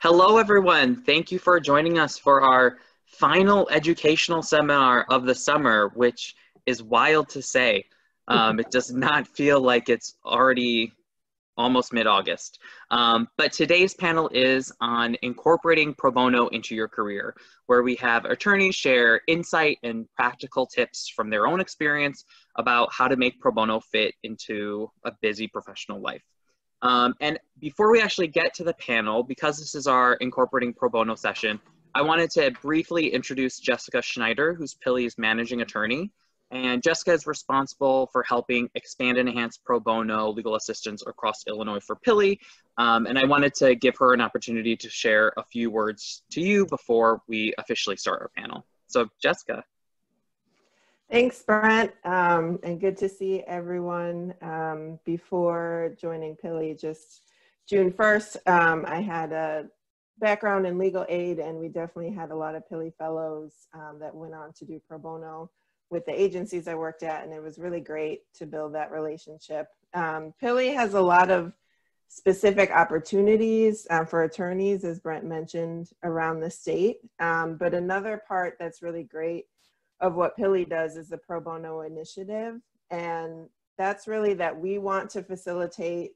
Hello, everyone. Thank you for joining us for our final educational seminar of the summer, which is wild to say. Um, it does not feel like it's already almost mid-August. Um, but today's panel is on incorporating pro bono into your career, where we have attorneys share insight and practical tips from their own experience about how to make pro bono fit into a busy professional life. Um, and before we actually get to the panel, because this is our incorporating pro bono session, I wanted to briefly introduce Jessica Schneider, who's Pili's managing attorney. And Jessica is responsible for helping expand and enhance pro bono legal assistance across Illinois for Pili. Um, and I wanted to give her an opportunity to share a few words to you before we officially start our panel. So Jessica. Thanks, Brent, um, and good to see everyone. Um, before joining Pili, just June 1st, um, I had a background in legal aid, and we definitely had a lot of Pili fellows um, that went on to do pro bono with the agencies I worked at, and it was really great to build that relationship. Um, Pili has a lot of specific opportunities uh, for attorneys, as Brent mentioned, around the state. Um, but another part that's really great of what Pili does is the pro bono initiative. And that's really that we want to facilitate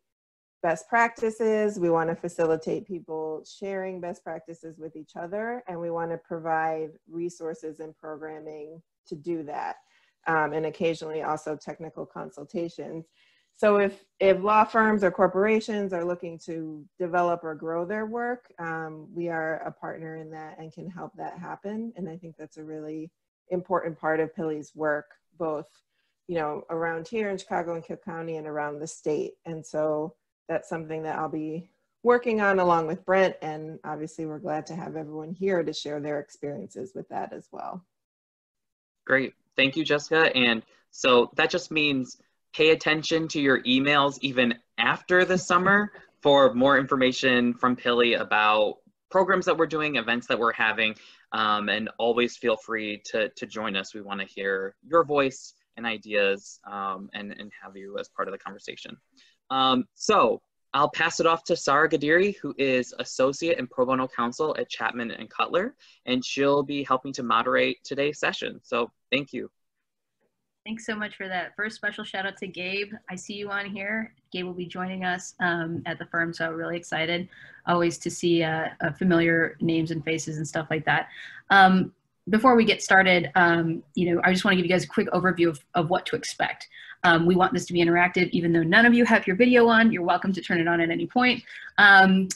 best practices. We want to facilitate people sharing best practices with each other. And we want to provide resources and programming to do that. Um, and occasionally also technical consultations. So if, if law firms or corporations are looking to develop or grow their work, um, we are a partner in that and can help that happen. And I think that's a really important part of Pili's work, both you know around here in Chicago and Cook County and around the state. And so that's something that I'll be working on along with Brent. And obviously, we're glad to have everyone here to share their experiences with that as well. Great. Thank you, Jessica. And so that just means pay attention to your emails even after the summer for more information from Pili about programs that we're doing, events that we're having, um, and always feel free to, to join us. We want to hear your voice and ideas um, and, and have you as part of the conversation. Um, so I'll pass it off to Sara Ghadiri, who is Associate and Pro Bono Counsel at Chapman and Cutler, and she'll be helping to moderate today's session. So thank you. Thanks so much for that. First special shout out to Gabe. I see you on here. Gabe will be joining us um, at the firm, so really excited always to see uh, uh, familiar names and faces and stuff like that. Um, before we get started, um, you know, I just want to give you guys a quick overview of, of what to expect. Um, we want this to be interactive, even though none of you have your video on. You're welcome to turn it on at any point. Um,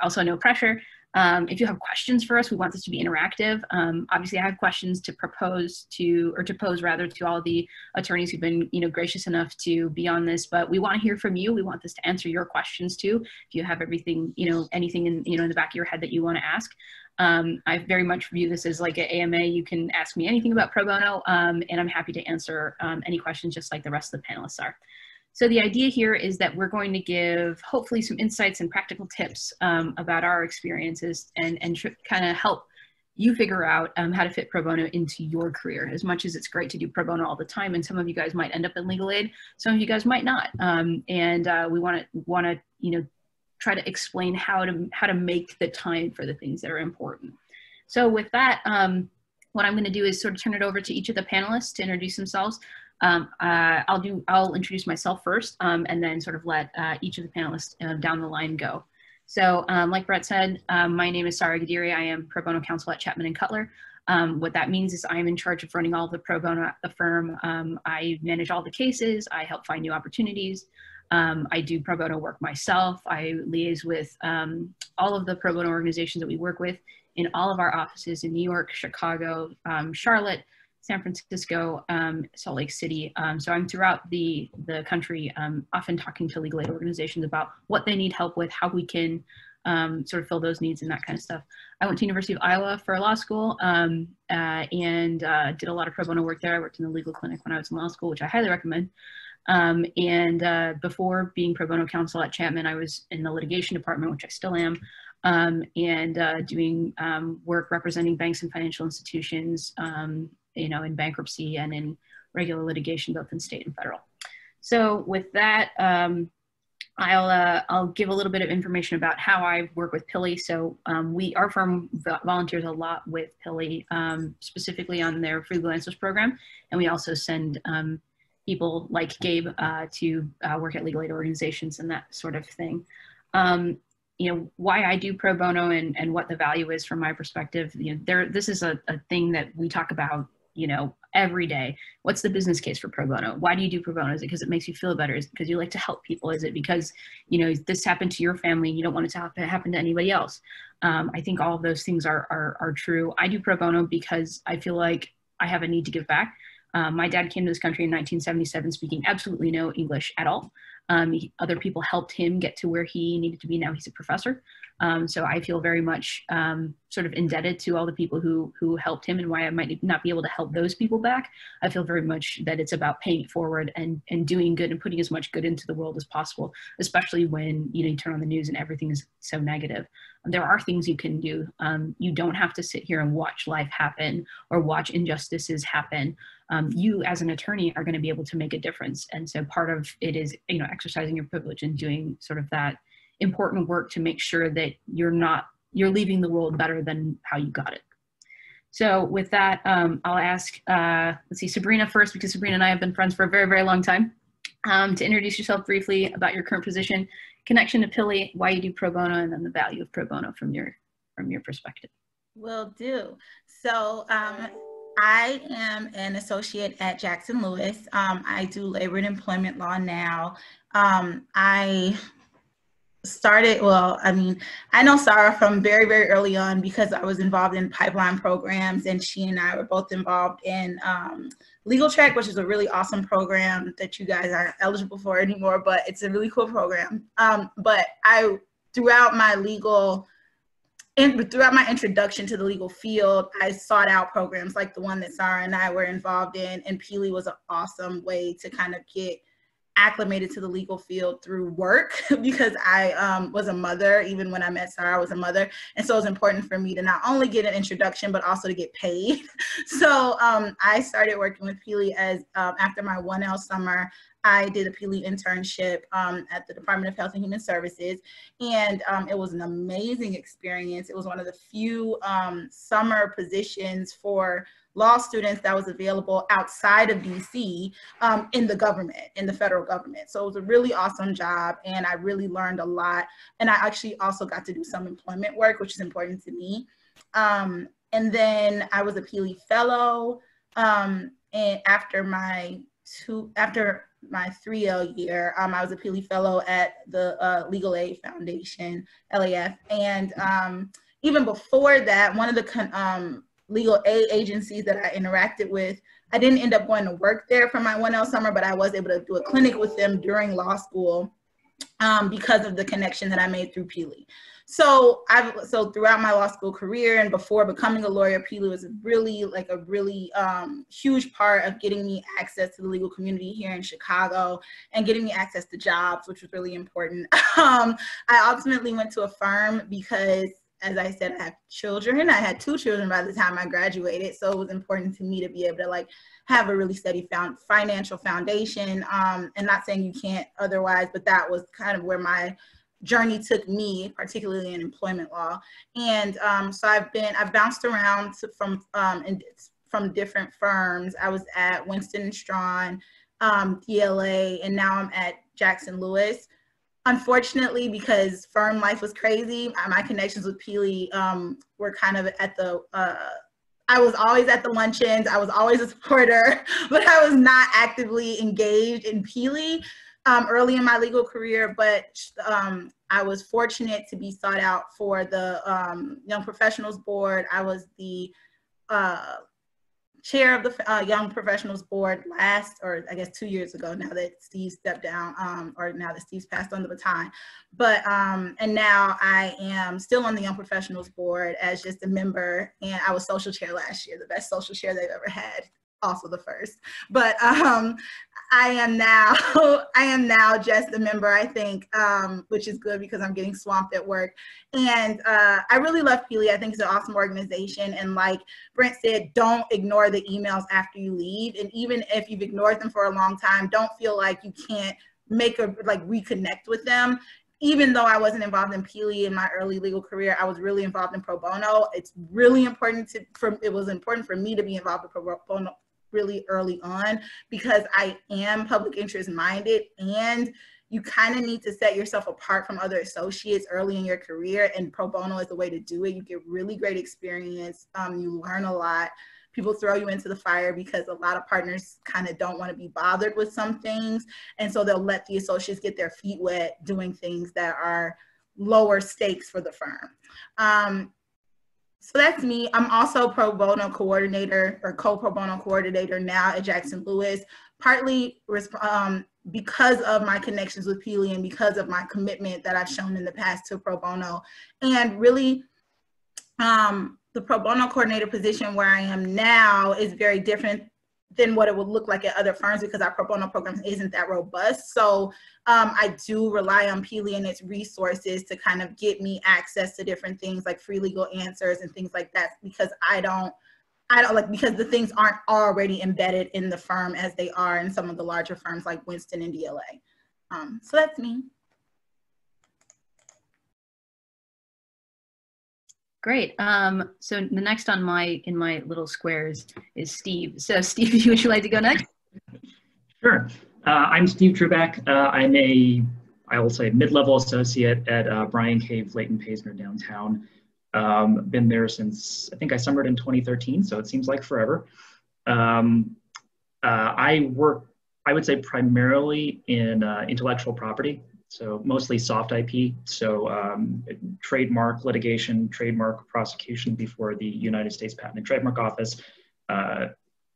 also, no pressure. Um, if you have questions for us, we want this to be interactive. Um, obviously, I have questions to propose to, or to pose rather, to all the attorneys who've been, you know, gracious enough to be on this. But we want to hear from you. We want this to answer your questions too. If you have everything, you know, anything in, you know, in the back of your head that you want to ask. Um, I very much view this as like an AMA. You can ask me anything about pro bono, um, and I'm happy to answer um, any questions just like the rest of the panelists are. So the idea here is that we're going to give hopefully some insights and practical tips um, about our experiences and, and kind of help you figure out um, how to fit pro bono into your career. As much as it's great to do pro bono all the time, and some of you guys might end up in legal aid, some of you guys might not. Um, and uh, we want to want to you know try to explain how to how to make the time for the things that are important. So with that, um, what I'm going to do is sort of turn it over to each of the panelists to introduce themselves. Um, uh, I'll do, I'll introduce myself first um, and then sort of let uh, each of the panelists uh, down the line go. So um, like Brent said, um, my name is Sara Ghadiri. I am pro bono counsel at Chapman and Cutler. Um, what that means is I'm in charge of running all the pro bono at the firm. I manage all the cases. I help find new opportunities. I do pro bono work myself. I liaise with all of the pro bono organizations that we work with in all of our offices in New York, Chicago, Charlotte, San Francisco, um, Salt Lake City. Um, so I'm throughout the, the country, um, often talking to legal aid organizations about what they need help with, how we can um, sort of fill those needs and that kind of stuff. I went to University of Iowa for law school um, uh, and uh, did a lot of pro bono work there. I worked in the legal clinic when I was in law school, which I highly recommend. Um, and uh, before being pro bono counsel at Chapman, I was in the litigation department, which I still am, um, and uh, doing um, work representing banks and financial institutions um, you know, in bankruptcy and in regular litigation, both in state and federal. So with that, um, I'll uh, I'll give a little bit of information about how I work with Pili. So um, we our firm volunteers a lot with Pili, um, specifically on their Free Legal Answers program, and we also send um, people like Gabe uh, to uh, work at legal aid organizations and that sort of thing. Um, you know why I do pro bono and, and what the value is from my perspective. You know, there this is a, a thing that we talk about you know every day. What's the business case for pro bono? Why do you do pro bono? Is it because it makes you feel better? Is it because you like to help people? Is it because you know this happened to your family and you don't want it to happen to anybody else? Um, i think all of those things are, are are true. I do pro bono because i feel like i have a need to give back. Um, my dad came to this country in 1977 speaking absolutely no english at all. Um, he, other people helped him get to where he needed to be. Now he's a professor um, so I feel very much um, sort of indebted to all the people who who helped him and why I might not be able to help those people back. I feel very much that it's about paying it forward and and doing good and putting as much good into the world as possible, especially when you know you turn on the news and everything is so negative. There are things you can do. Um, you don't have to sit here and watch life happen or watch injustices happen. Um, you as an attorney are going to be able to make a difference, and so part of it is you know exercising your privilege and doing sort of that important work to make sure that you're not you're leaving the world better than how you got it. So with that, um, I'll ask, uh, let's see, Sabreena first, because Sabreena and I have been friends for a very, very long time, um, to introduce yourself briefly about your current position, connection to Pili, why you do pro bono, and then the value of pro bono from your, from your perspective. Will do. So um, I am an associate at Jackson Lewis. Um, I do labor and employment law now. Um, I started well i mean i know sara from very very early on because i was involved in pipeline programs and she and i were both involved in um, legal track which is a really awesome program that you guys aren't eligible for anymore but it's a really cool program. Um, but i throughout my legal and throughout my introduction to the legal field, I sought out programs like the one that Sara and I were involved in, and Pili was an awesome way to kind of get acclimated to the legal field through work because I um, was a mother. Even when I met Sara, I was a mother. And so it was important for me to not only get an introduction, but also to get paid. so um, I started working with Pili as um, after my 1L summer, I did a Pili internship um, at the Department of Health and Human Services, and um, it was an amazing experience. It was one of the few um, summer positions for law students that was available outside of DC um, in the government, in the federal government. So it was a really awesome job and I really learned a lot. And I actually also got to do some employment work, which is important to me. Um, and then I was a Pili fellow. Um, and after my two, after my 3L year, um, I was a Pili fellow at the uh, Legal Aid Foundation, LAF. And um, even before that, one of the um, legal aid agencies that I interacted with. I didn't end up going to work there for my 1L summer, but I was able to do a clinic with them during law school um, because of the connection that I made through Pili. So I've so throughout my law school career and before becoming a lawyer, Pili was really like a really um, huge part of getting me access to the legal community here in Chicago and getting me access to jobs, which was really important. um, I ultimately went to a firm because as I said, I have children. I had two children by the time I graduated, so it was important to me to be able to like have a really steady found financial foundation. Um, and not saying you can't otherwise, but that was kind of where my journey took me, particularly in employment law. And um, so I've been I've bounced around from um, in, from different firms. I was at Winston and Strawn, um, DLA, and now I'm at Jackson Lewis unfortunately, because firm life was crazy, my connections with Pili um, were kind of at the, uh, I was always at the luncheons, I was always a supporter, but I was not actively engaged in Pili um, early in my legal career, but um, I was fortunate to be sought out for the um, Young Professionals Board. I was the uh, chair of the uh, Young Professionals Board last, or I guess two years ago, now that Steve stepped down, um, or now that Steve's passed on the baton. But, um, and now I am still on the Young Professionals Board as just a member, and I was social chair last year, the best social chair they've ever had also the first. But um, I am now I am now just a member, I think, um, which is good because I'm getting swamped at work. And uh, I really love Pili. I think it's an awesome organization. And like Brent said, don't ignore the emails after you leave. And even if you've ignored them for a long time, don't feel like you can't make a like reconnect with them even though I wasn't involved in Pili in my early legal career, I was really involved in pro bono. It's really important to, for, it was important for me to be involved in pro bono really early on because I am public interest minded and you kind of need to set yourself apart from other associates early in your career and pro bono is the way to do it. You get really great experience. Um, you learn a lot people throw you into the fire because a lot of partners kind of don't want to be bothered with some things. And so they'll let the associates get their feet wet doing things that are lower stakes for the firm. Um, so that's me. I'm also pro bono coordinator or co pro bono coordinator now at Jackson Lewis, partly um, because of my connections with Pili and because of my commitment that I've shown in the past to pro bono. And really, um, the pro bono coordinator position where I am now is very different than what it would look like at other firms because our pro bono program isn't that robust. So um, I do rely on Pili and its resources to kind of get me access to different things like free legal answers and things like that because I don't, I don't like because the things aren't already embedded in the firm as they are in some of the larger firms like Winston and DLA. Um, so that's me. Great. Um, so the next on my in my little squares is Steve. So Steve, would you like to go next? Sure. Uh, I'm Steve Trubac. Uh, I'm a I will say mid-level associate at uh, Bryan Cave Leighton Paisner downtown. Um, been there since I think I summered in 2013, so it seems like forever. Um, uh, I work, I would say, primarily in uh, intellectual property so mostly soft IP, so um, trademark litigation, trademark prosecution before the United States Patent and Trademark Office, uh,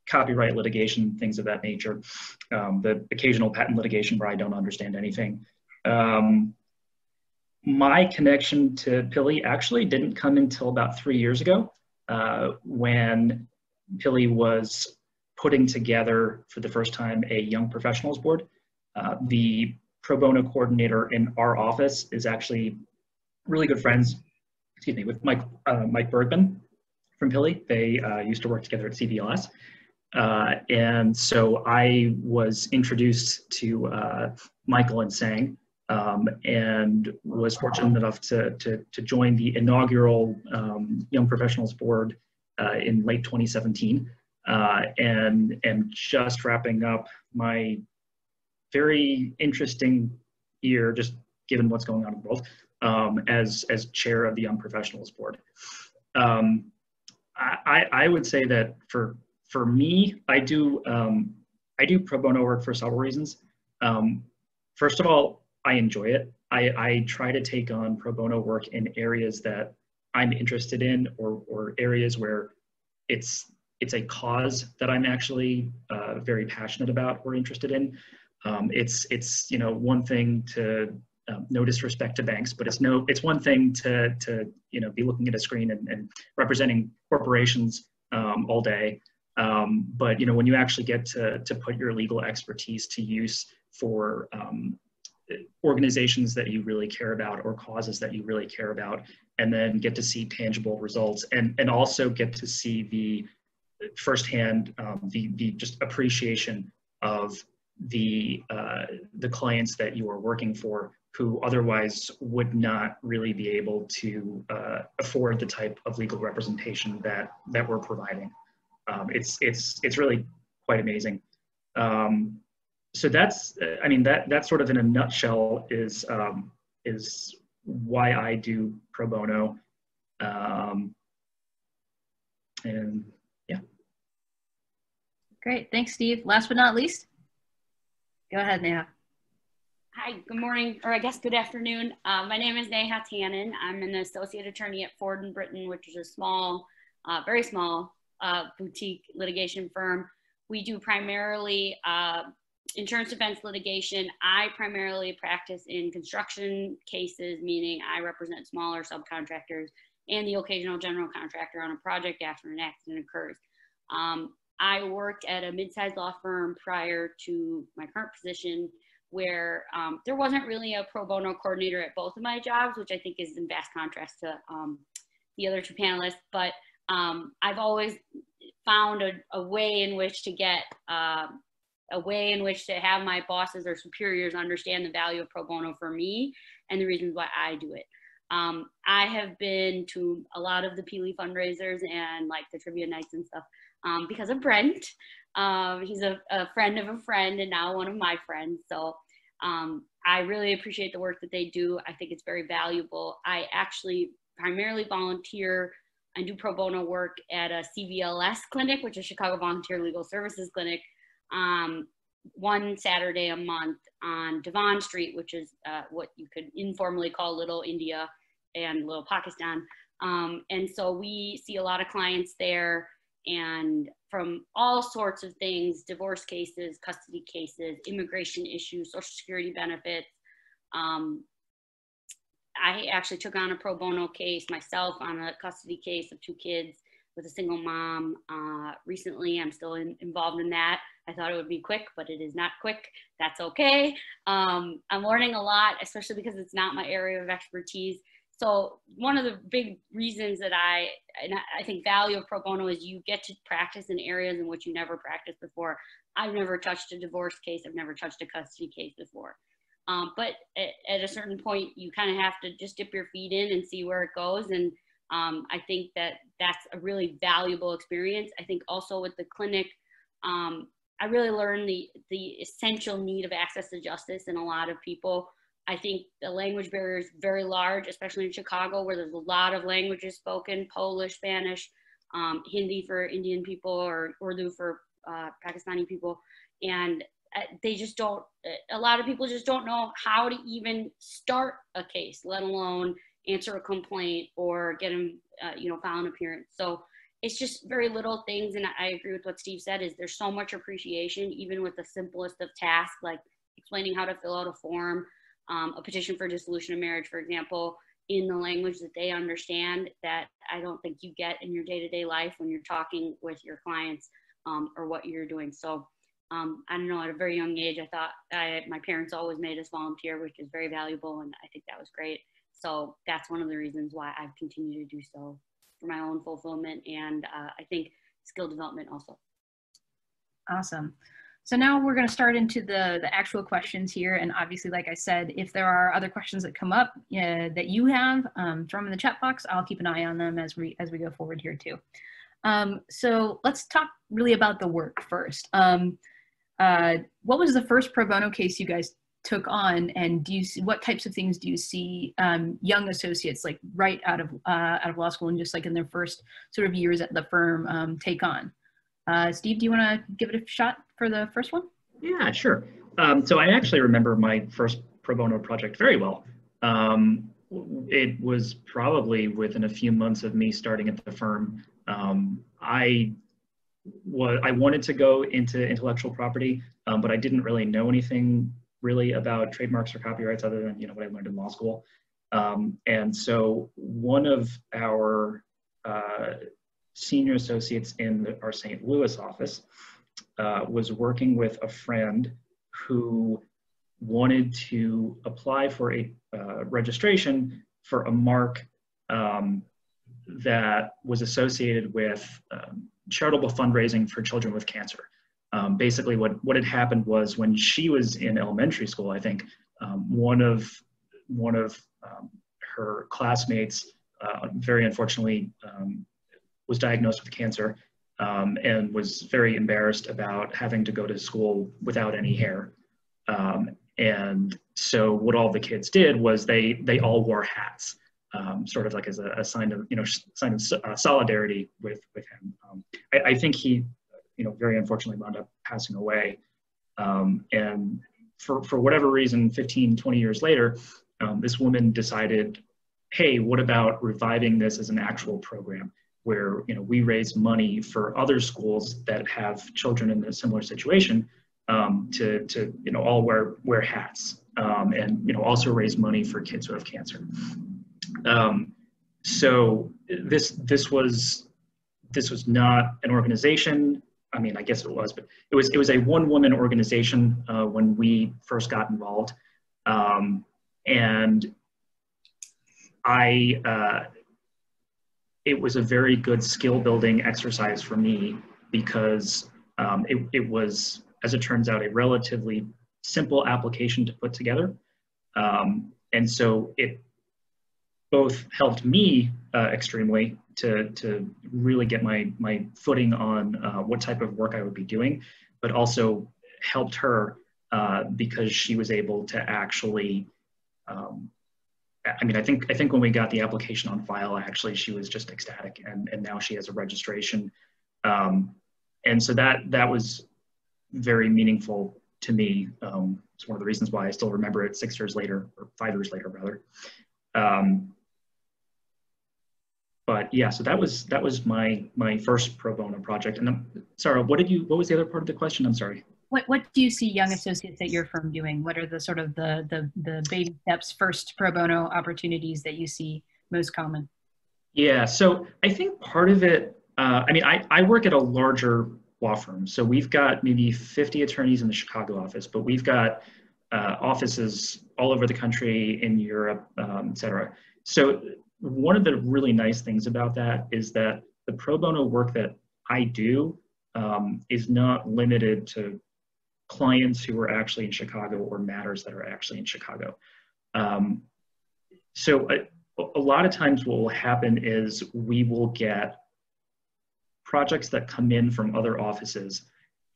copyright litigation, things of that nature. Um, the occasional patent litigation where I don't understand anything. Um, my connection to Pili actually didn't come until about three years ago uh, when Pili was putting together for the first time a young professionals board. Uh, the pro bono coordinator in our office is actually really good friends, excuse me, with Mike, uh, Mike Bergman from Pili. They uh, used to work together at CVLS. Uh, and so I was introduced to uh, Michael and Sang um, and was fortunate enough to, to, to join the inaugural um, Young Professionals Board uh, in late 2017 uh, and am just wrapping up my very interesting year, just given what's going on in the world, um, as, as chair of the Young Professionals Board. Um, I, I would say that for, for me, I do, um, I do pro bono work for several reasons. Um, first of all, I enjoy it. I, I try to take on pro bono work in areas that I'm interested in or, or areas where it's it's a cause that I'm actually uh, very passionate about or interested in. Um, it's it's you know one thing to um, no disrespect to banks, but it's no it's one thing to to you know be looking at a screen and, and representing corporations um, all day. Um, but you know when you actually get to to put your legal expertise to use for um, organizations that you really care about or causes that you really care about, and then get to see tangible results and and also get to see the firsthand um, the the just appreciation of the uh, the clients that you are working for who otherwise would not really be able to uh, afford the type of legal representation that that we're providing. Um, it's it's it's really quite amazing. Um, so that's I mean that that sort of in a nutshell is um, is why I do pro bono. Um, and yeah. Great, thanks, Steve. Last but not least. Go ahead, Neha. Hi, good morning, or I guess good afternoon. Uh, my name is Neha Tannan. I'm an associate attorney at Ford and Britton, which is a small, uh, very small uh, boutique litigation firm. We do primarily uh, insurance defense litigation. I primarily practice in construction cases, meaning I represent smaller subcontractors and the occasional general contractor on a project after an accident occurs. Um, I worked at a mid-sized law firm prior to my current position where um, there wasn't really a pro bono coordinator at both of my jobs, which I think is in vast contrast to um, the other two panelists. But um, I've always found a, a, way in which to get uh, a way in which to have my bosses or superiors understand the value of pro bono for me and the reasons why I do it. Um, I have been to a lot of the Pili fundraisers and like the trivia nights and stuff um, because of Brent. Um, he's a, a, friend of a friend and now one of my friends. So um, I really appreciate the work that they do. I think it's very valuable. I actually primarily volunteer and do pro bono work at a CVLS clinic, which is Chicago Volunteer Legal Services Clinic, um, one Saturday a month on Devon Street, which is uh, what you could informally call Little India and Little Pakistan. Um, and so we see a lot of clients there and from all sorts of things, divorce cases, custody cases, immigration issues, social security benefits. Um, I actually took on a pro bono case myself on a custody case of two kids with a single mom uh, recently. I'm still in, involved in that. I thought it would be quick, but it is not quick. That's okay. Um, I'm learning a lot, especially because it's not my area of expertise. So one of the big reasons that I, and I think value of pro bono is you get to practice in areas in which you never practiced before. I've never touched a divorce case. I've never touched a custody case before. Um, but at, at, a certain point, you kind of have to just dip your feet in and see where it goes. And um, I think that that's a really valuable experience. I think also with the clinic, um, I really learned the, the essential need of access to justice in a lot of people. I think the language barrier is very large, especially in Chicago, where there's a lot of languages spoken, Polish, Spanish, um, Hindi for Indian people, or Urdu for uh, Pakistani people. And uh, they just don't, a lot of people just don't know how to even start a case, let alone answer a complaint or get them, uh, you know, file an appearance. So it's just very little things. And I agree with what Steve said is there's so much appreciation, even with the simplest of tasks, like explaining how to fill out a form, um, a petition for dissolution of marriage, for example, in the language that they understand that I don't think you get in your day-to-day life when you're talking with your clients um, or what you're doing. So um, I don't know, at a very young age, I thought I, my parents always made us volunteer, which is very valuable. And I think that was great. So that's one of the reasons why I've continued to do so for my own fulfillment and uh, I think skill development also. Awesome. So now we're going to start into the, the actual questions here. And obviously, like I said, if there are other questions that come up uh, that you have, um, throw them in the chat box. I'll keep an eye on them as we, as we go forward here too. Um, so let's talk really about the work first. Um, uh, what was the first pro bono case you guys took on and do you see what types of things do you see um, young associates like right out of uh, out of law school and just like in their first sort of years at the firm um, take on uh, steve do you want to give it a shot for the first one? Yeah sure. Um, so i actually remember my first pro bono project very well. Um, it was probably within a few months of me starting at the firm. Um, i was i wanted to go into intellectual property um, but i didn't really know anything really about trademarks or copyrights other than you know what I learned in law school. Um, and so one of our uh, senior associates in the, our St. Louis office uh, was working with a friend who wanted to apply for a uh, registration for a mark um, that was associated with um, charitable fundraising for children with cancer um, basically what, what had happened was when she was in elementary school, I think um, one of, one of um, her classmates, uh, very unfortunately, um, was diagnosed with cancer um, and was very embarrassed about having to go to school without any hair. Um, and so what all the kids did was they, they all wore hats. Um, sort of like as a, a, sign of you know sign of uh, solidarity with with him. Um, I, I, think he you know, very unfortunately wound up passing away. Um, and for, for whatever reason, 15, 20 years later, um, this woman decided, hey, what about reviving this as an actual program where, you know, we raise money for other schools that have children in a similar situation um, to, to, you know, all wear, wear hats um, and, you know, also raise money for kids who have cancer. Um, so this, this was, this was not an organization I mean, I guess it was, but it was it was a one woman organization uh, when we first got involved, um, and I uh, it was a very good skill building exercise for me because um, it, it was as it turns out, a relatively simple application to put together. Um, and so it both helped me uh, extremely to, to really get my, my footing on uh, what type of work I would be doing, but also helped her uh, because she was able to actually um, I mean, I think I think when we got the application on file, actually, she was just ecstatic, and and now she has a registration, um, and so that that was very meaningful to me. Um, it's one of the reasons why I still remember it six years later, or five years later, rather. Um, but yeah, so that was that was my my first pro bono project. And I'm, sorry, what did you? What was the other part of the question? I'm sorry. What what do you see young associates at your firm doing? What are the sort of the the the baby steps, first pro bono opportunities that you see most common? Yeah, so I think part of it. Uh, I mean, I I work at a larger law firm, so we've got maybe 50 attorneys in the Chicago office, but we've got uh, offices all over the country, in Europe, um, et cetera. So one of the really nice things about that is that the pro bono work that I do um, is not limited to clients who are actually in Chicago or matters that are actually in Chicago. Um, so a, a lot of times what will happen is we will get projects that come in from other offices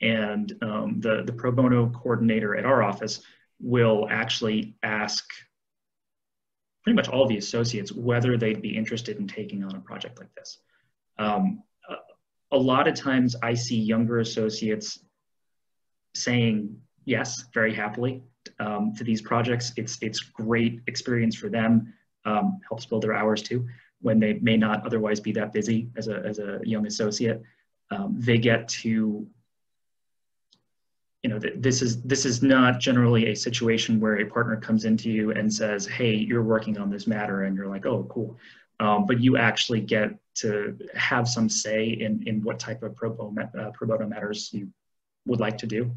and um, the, the pro bono coordinator at our office will actually ask pretty much all the associates whether they'd be interested in taking on a project like this. Um, a lot of times I see younger associates saying yes very happily um, to these projects. It's, it's great experience for them, um, helps build their hours too when they may not otherwise be that busy as a, as a young associate. Um, they get to you know, th this is this is not generally a situation where a partner comes into you and says, "Hey, you're working on this matter," and you're like, "Oh, cool," um, but you actually get to have some say in in what type of pro bono, uh, pro bono matters you would like to do.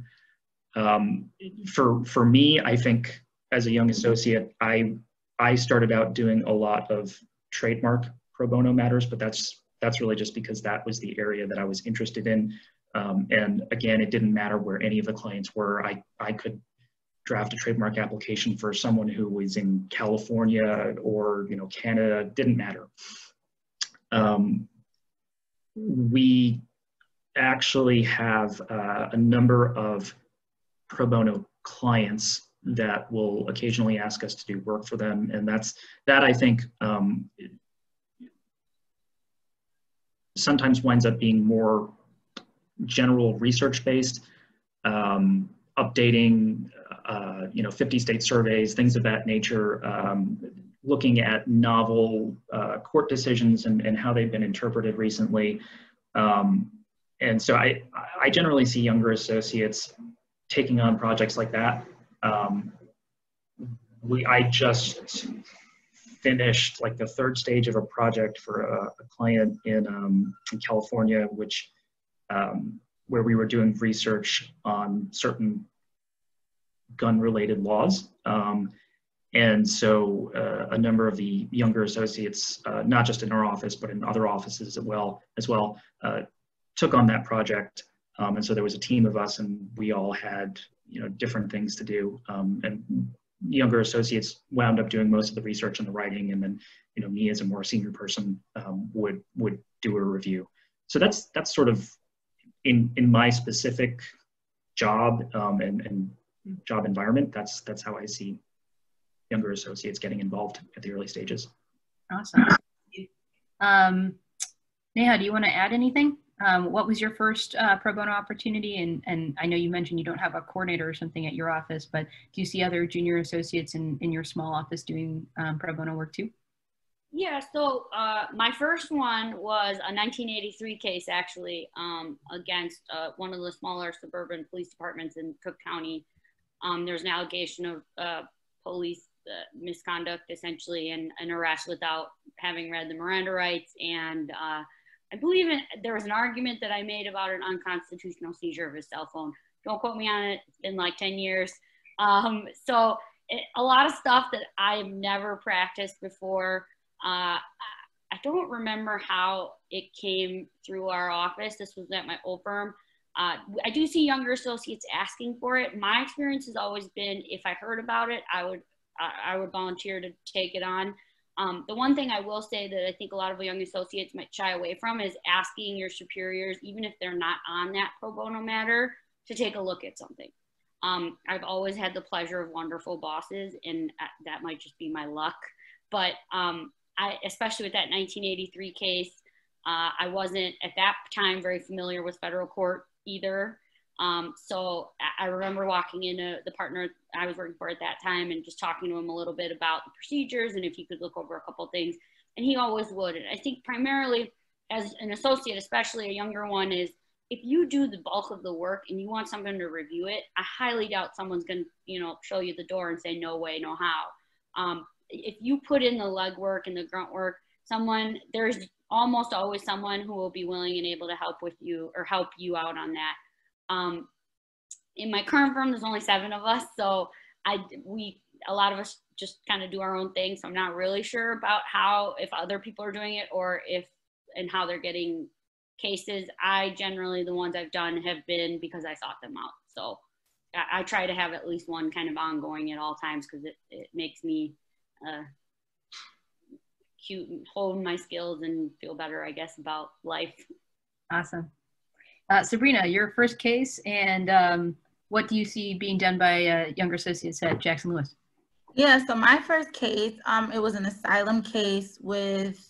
Um, for for me, I think as a young associate, I I started out doing a lot of trademark pro bono matters, but that's that's really just because that was the area that I was interested in. Um, and again, it didn't matter where any of the clients were. I, I could draft a trademark application for someone who was in California or you know Canada, didn't matter. Um, we actually have uh, a number of pro bono clients that will occasionally ask us to do work for them, and that's that I think um, sometimes winds up being more general research based, um, updating, uh, you know, 50 state surveys, things of that nature, um, looking at novel uh, court decisions and, and how they've been interpreted recently. Um, and so I, I generally see younger associates taking on projects like that. Um, we, I just finished like the third stage of a project for a, a client in, um, in California, which um, where we were doing research on certain gun related laws. Um, and so uh, a number of the younger associates, uh, not just in our office, but in other offices as well, as well uh, took on that project. Um, and so there was a team of us and we all had, you know, different things to do. Um, and younger associates wound up doing most of the research and the writing. And then, you know, me as a more senior person um, would, would do a review. So that's, that's sort of in in my specific job um, and, and job environment, that's that's how I see younger associates getting involved at the early stages. Awesome. Um, Neha, do you want to add anything? Um, what was your first uh, pro bono opportunity? And, and I know you mentioned you don't have a coordinator or something at your office, but do you see other junior associates in, in your small office doing um, pro bono work too? Yeah, so uh, my first one was a 1983 case actually um, against uh, one of the smaller suburban police departments in Cook County. Um, there's an allegation of uh, police uh, misconduct essentially and an arrest without having read the Miranda rights. And uh, I believe it, there was an argument that I made about an unconstitutional seizure of his cell phone. Don't quote me on it, been like 10 years. Um, so it, a lot of stuff that I've never practiced before. Uh, I don't remember how it came through our office. This was at my old firm. Uh, I do see younger associates asking for it. My experience has always been if I heard about it, I would I, I would volunteer to take it on. Um, the one thing I will say that I think a lot of young associates might shy away from is asking your superiors, even if they're not on that pro bono matter, to take a look at something. Um, I've always had the pleasure of wonderful bosses, and uh, that might just be my luck. But um, I, especially with that 1983 case, uh, I wasn't at that time very familiar with federal court either. Um, so I remember walking into the partner I was working for at that time and just talking to him a little bit about the procedures and if he could look over a couple things. And he always would. And I think primarily as an associate, especially a younger one, is if you do the bulk of the work and you want someone to review it, I highly doubt someone's going to, you know, show you the door and say, no way, no how. Um, if you put in the legwork and the grunt work, someone, there's almost always someone who will be willing and able to help with you or help you out on that. Um, in my current firm, there's only seven of us, so I we a lot of us just kind of do our own thing. So I'm not really sure about how if other people are doing it or if and how they're getting cases. I generally the ones I've done have been because I sought them out. So I, I try to have at least one kind of ongoing at all times because it, it makes me uh, cute and hone my skills and feel better, I guess, about life. Awesome. Uh, Sabreena, your first case, and um, what do you see being done by uh, younger associates at Jackson Lewis? Yeah, so my first case, um, it was an asylum case with,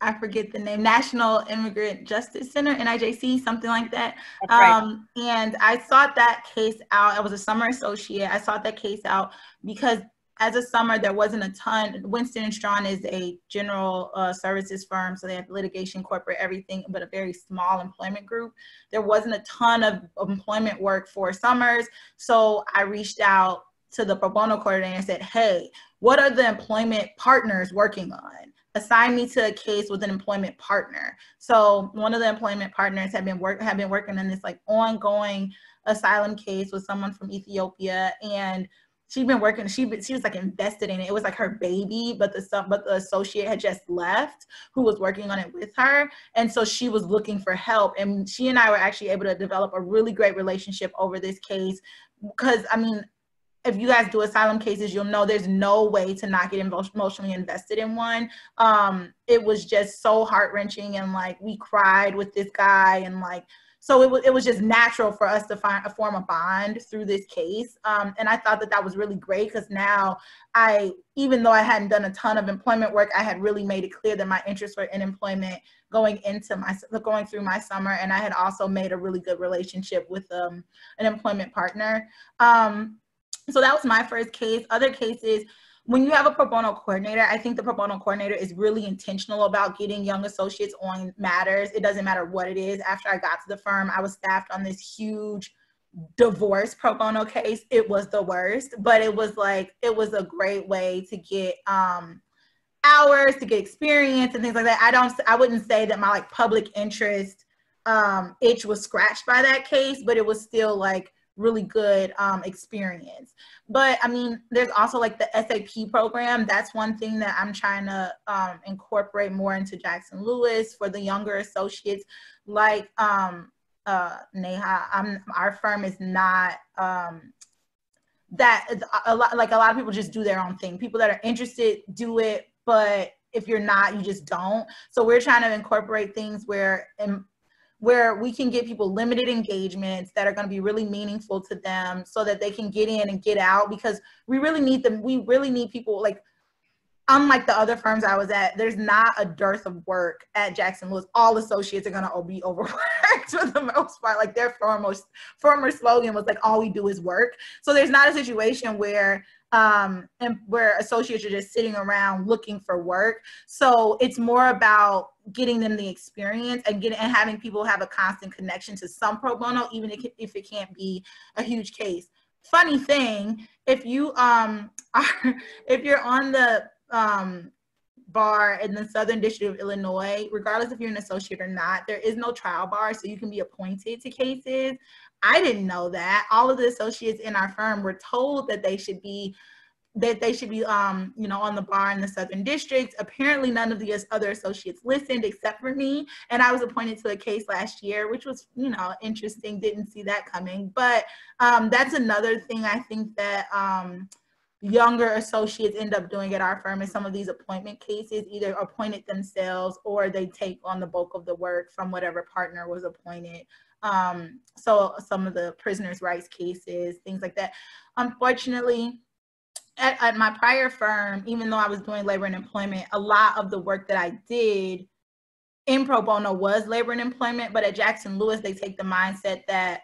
I forget the name, National Immigrant Justice Center, NIJC, something like that. Right. Um, and I sought that case out. I was a summer associate. I sought that case out because as a summer, there wasn't a ton. Winston and Strawn is a general uh, services firm, so they have litigation, corporate, everything, but a very small employment group. There wasn't a ton of employment work for summers, so I reached out to the pro bono coordinator and said, "Hey, what are the employment partners working on?" Assign me to a case with an employment partner. So one of the employment partners have been work have been working on this like ongoing asylum case with someone from Ethiopia and she'd been working she she was like invested in it. It was like her baby but the but the associate had just left who was working on it with her. And so she was looking for help. And she and i were actually able to develop a really great relationship over this case. Because i mean if you guys do asylum cases you'll know there's no way to not get emotionally invested in one. Um it was just so heart-wrenching and like we cried with this guy and like so it was, it was just natural for us to find a form a bond through this case. Um, and I thought that that was really great because now I, even though I hadn't done a ton of employment work, I had really made it clear that my interests were in employment going into my, going through my summer. And I had also made a really good relationship with um, an employment partner. Um, so that was my first case. Other cases, when you have a pro bono coordinator, I think the pro bono coordinator is really intentional about getting young associates on matters. It doesn't matter what it is. After I got to the firm, I was staffed on this huge divorce pro bono case. It was the worst, but it was like, it was a great way to get um, hours, to get experience and things like that. I don't, I wouldn't say that my like public interest um, itch was scratched by that case, but it was still like, really good um, experience. But I mean, there's also like the SAP program. That's one thing that I'm trying to um, incorporate more into Jackson Lewis for the younger associates. Like um, uh, Neha, I'm, our firm is not um, that a lot. Like a lot of people just do their own thing. People that are interested do it, but if you're not, you just don't. So we're trying to incorporate things where where we can get people limited engagements that are going to be really meaningful to them so that they can get in and get out because we really need them we really need people like unlike the other firms I was at, there's not a dearth of work at Jackson Lewis. All associates are gonna be overworked for the most part. Like their former former slogan was like, "All we do is work." So there's not a situation where um, and where associates are just sitting around looking for work. So it's more about getting them the experience and getting and having people have a constant connection to some pro bono, even if, it can't be a huge case. Funny thing, if you um are if you're on the um bar in the Southern District of Illinois, regardless if you're an associate or not, there is no trial bar, so you can be appointed to cases. I didn't know that. All of the associates in our firm were told that they should be that they should be, um, you know, on the bar in the Southern District. Apparently, none of the other associates listened except for me, and I was appointed to a case last year, which was, you know, interesting. Didn't see that coming, but um, that's another thing I think that. Um, younger associates end up doing at our firm in some of these appointment cases either appointed themselves or they take on the bulk of the work from whatever partner was appointed um, so some of the prisoners rights cases things like that unfortunately at, at my prior firm even though i was doing labor and employment a lot of the work that i did in pro bono was labor and employment but at jackson lewis they take the mindset that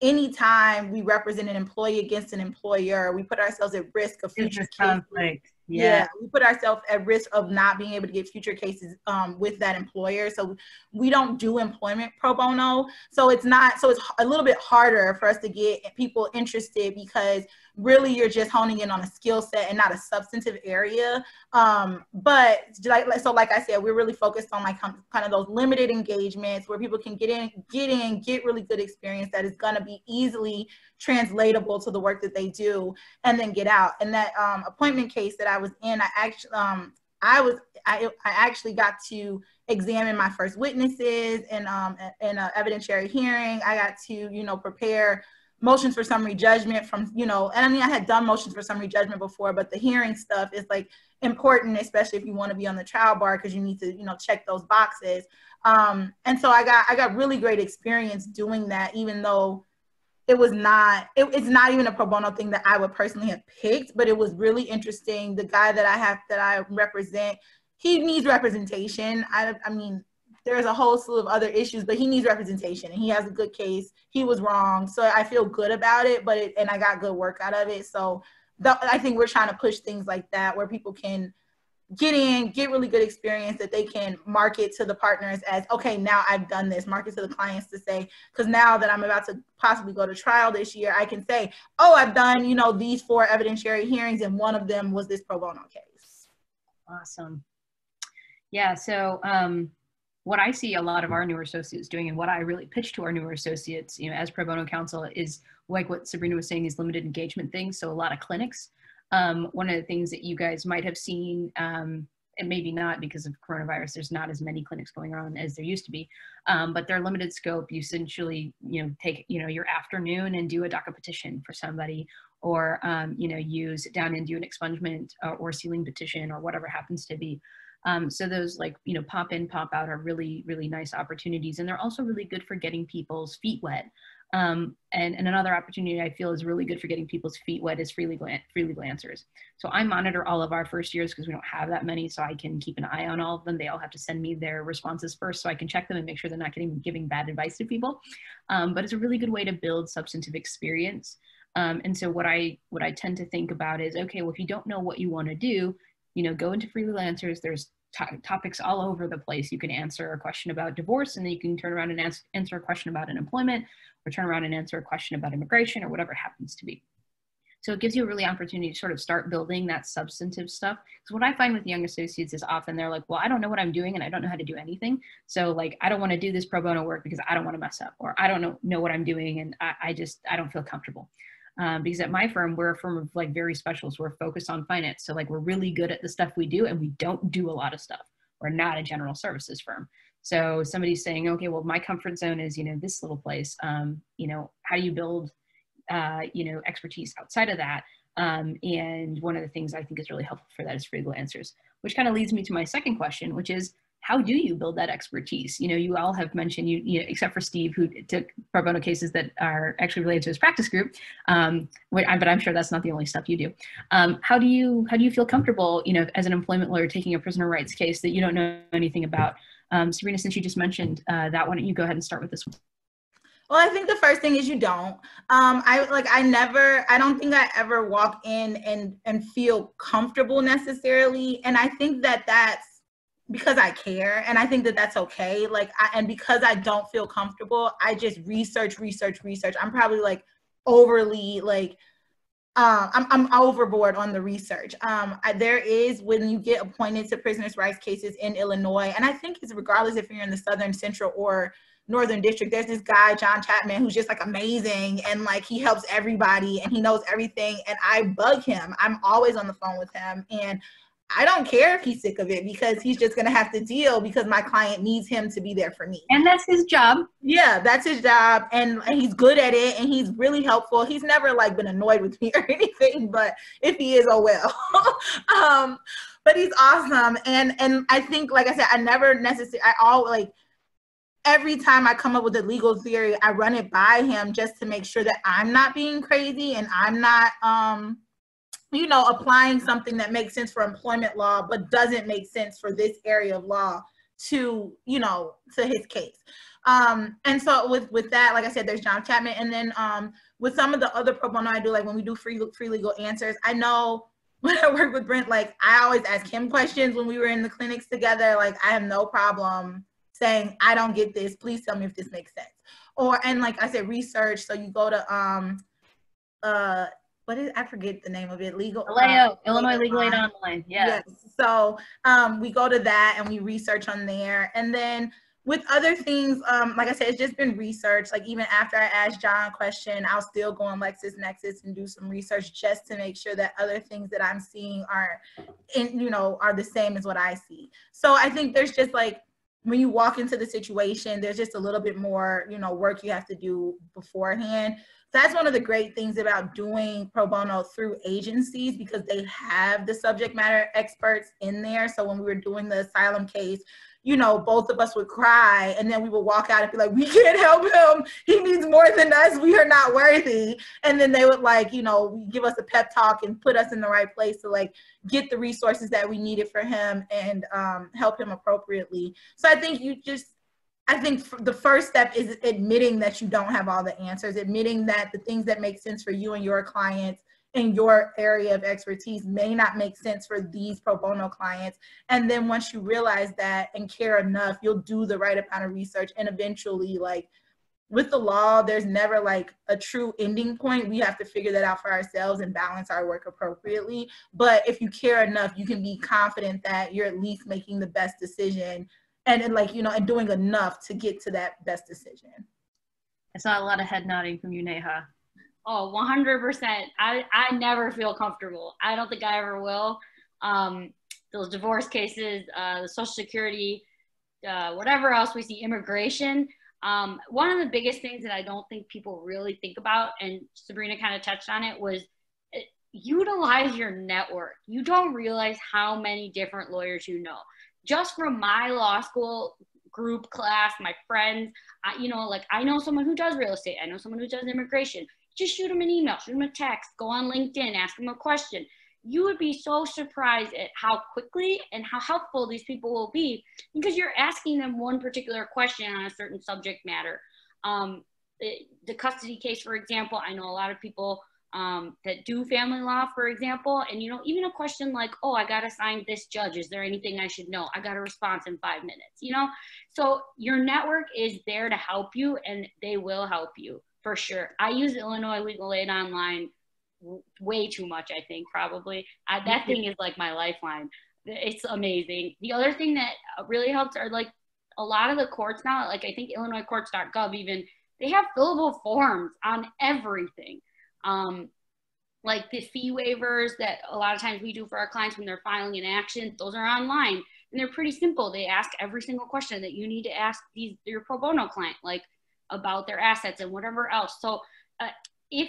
anytime we represent an employee against an employer, we put ourselves at risk of future conflict. Yeah. yeah. we put ourselves at risk of not being able to get future cases um, with that employer. So we don't do employment pro bono. So it's not. So it's a little bit harder for us to get people interested because really you're just honing in on a skill set and not a substantive area. Um, but like so like i said we're really focused on like kind of those limited engagements where people can get in get in get really good experience that is going to be easily translatable to the work that they do and then get out. And that um, appointment case that i was in i actually um, i was I, I actually got to examine my first witnesses and um, in an evidentiary hearing. I got to you know prepare motions for summary judgment from you know and i mean i had done motions for summary judgment before but the hearing stuff is like important especially if you want to be on the trial bar because you need to you know check those boxes. Um, and so i got i got really great experience doing that even though it was not it, it's not even a pro bono thing that i would personally have picked but it was really interesting. The guy that i have that i represent he needs representation. I, I mean there's a whole slew of other issues, but he needs representation and he has a good case. He was wrong. So I feel good about it, but it, and I got good work out of it. So the, I think we're trying to push things like that where people can get in, get really good experience that they can market to the partners as, okay, now I've done this, market to the clients to say, because now that I'm about to possibly go to trial this year, I can say, oh, I've done, you know, these four evidentiary hearings and one of them was this pro bono case. Awesome. Yeah, so um, what I see a lot of our newer associates doing and what I really pitch to our newer associates, you know, as pro bono counsel is like what Sabreena was saying is limited engagement things. So a lot of clinics. Um, one of the things that you guys might have seen, um, and maybe not because of coronavirus, there's not as many clinics going on as there used to be, um, but they're limited scope. You essentially, you know, take, you know, your afternoon and do a DACA petition for somebody or, um, you know, sit down and do an expungement uh, or sealing petition or whatever happens to be. Um, so those like, you know, pop in, pop out are really, really nice opportunities. And they're also really good for getting people's feet wet. Um, and, and another opportunity I feel is really good for getting people's feet wet is free legal, answers. So I monitor all of our first years because we don't have that many, so I can keep an eye on all of them. They all have to send me their responses first so I can check them and make sure they're not getting giving bad advice to people. Um, but it's a really good way to build substantive experience. Um, and so what I what I tend to think about is okay, well if you don't know what you want to do, you know, go into free answers. There's topics all over the place. You can answer a question about divorce, and then you can turn around and ans- answer a question about unemployment, or turn around and answer a question about immigration, or whatever it happens to be. So it gives you a really opportunity to sort of start building that substantive stuff. Because what I find with young associates is often they're like, well, I don't know what I'm doing and I don't know how to do anything. So like, I don't want to do this pro bono work because I don't want to mess up, or I don't know, know what I'm doing and I, I just, I don't feel comfortable um, because at my firm we're a firm of like very specialists. We're focused on finance. So like we're really good at the stuff we do and we don't do a lot of stuff. We're not a general services firm. So somebody's saying okay well my comfort zone is you know this little place. Um, you know how do you build uh, you know expertise outside of that? Um, and one of the things i think is really helpful for that is free legal answers which kind of leads me to my second question which is how do you build that expertise? You know, you all have mentioned you, you know, except for Steve, who took pro bono cases that are actually related to his practice group. Um, but I'm sure that's not the only stuff you do. Um, how do you how do you feel comfortable, you know, as an employment lawyer taking a prisoner rights case that you don't know anything about? Um, Sabreena, since you just mentioned uh, that, why don't you go ahead and start with this one? Well, I think the first thing is you don't. Um, I like I never. I don't think I ever walk in and and feel comfortable necessarily. And I think that that's because I care and I think that that's okay. Like, I, and because I don't feel comfortable, I just research, research, research. I'm probably like overly like, um, I'm, I'm overboard on the research. Um, I, there is when you get appointed to prisoners' rights cases in Illinois, and I think it's regardless if you're in the Southern Central or Northern District, there's this guy, John Chapman, who's just like amazing and like he helps everybody and he knows everything. And I bug him. I'm always on the phone with him. And I don't care if he's sick of it because he's just going to have to deal because my client needs him to be there for me. And that's his job. Yeah, that's his job. And, and he's good at it and he's really helpful. He's never like been annoyed with me or anything, but if he is, oh well. um, but he's awesome. And, and I think, like I said, I never necessarily, I all like, every time I come up with a legal theory, I run it by him just to make sure that I'm not being crazy and I'm not, um, you know, applying something that makes sense for employment law, but doesn't make sense for this area of law to, you know, to his case. Um, and so with, with that, like I said, there's John Chapman. And then um, with some of the other pro bono I do, like when we do free, free legal answers, I know when I work with Brent, like I always ask him questions when we were in the clinics together. Like I have no problem saying, I don't get this. Please tell me if this makes sense. Or, and like I said, research. So you go to, um, uh, what is I forget the name of it legal Aleo, uh, Illinois Legal Aid Online yeah. Yes. so um, we go to that and we research on there. And then with other things um, like I said it's just been research. Like even after I asked John a question I'll still go on LexisNexis and do some research just to make sure that other things that I'm seeing are in you know are the same as what I see. So I think there's just like when you walk into the situation there's just a little bit more you know work you have to do beforehand that's one of the great things about doing pro bono through agencies because they have the subject matter experts in there. So when we were doing the asylum case, you know, both of us would cry and then we would walk out and be like, we can't help him. He needs more than us. We are not worthy. And then they would like, you know, give us a pep talk and put us in the right place to like get the resources that we needed for him and um, help him appropriately. So I think you just I think the first step is admitting that you don't have all the answers, admitting that the things that make sense for you and your clients in your area of expertise may not make sense for these pro bono clients. And then once you realize that and care enough, you'll do the right amount of research and eventually like with the law, there's never like a true ending point. We have to figure that out for ourselves and balance our work appropriately. But if you care enough, you can be confident that you're at least making the best decision and, like you know and doing enough to get to that best decision. I saw a lot of head nodding from you neha. Oh 100% i i never feel comfortable. I don't think i ever will. Um those divorce cases uh the social security uh, whatever else we see immigration. Um, one of the biggest things that i don't think people really think about and sabreena kind of touched on it was uh, utilize your network. You don't realize how many different lawyers you know just from my law school group class, my friends, I, you know, like I know someone who does real estate. I know someone who does immigration. Just shoot them an email, shoot them a text, go on LinkedIn, ask them a question. You would be so surprised at how quickly and how helpful these people will be because you're asking them one particular question on a certain subject matter. Um, the, the custody case, for example, I know a lot of people um, that do family law, for example. And, you know, even a question like, oh, I got assigned this judge. Is there anything I should know? I got a response in five minutes, you know? So your network is there to help you and they will help you for sure. I use Illinois Legal Aid Online way too much, I think, probably. I, that thing is like my lifeline. It's amazing. The other thing that really helps are like a lot of the courts now, like I think IllinoisCourts.gov even, they have fillable forms on everything. Um, like the fee waivers that a lot of times we do for our clients when they're filing an action, those are online and they're pretty simple. They ask every single question that you need to ask these your pro bono client, like about their assets and whatever else. So uh, if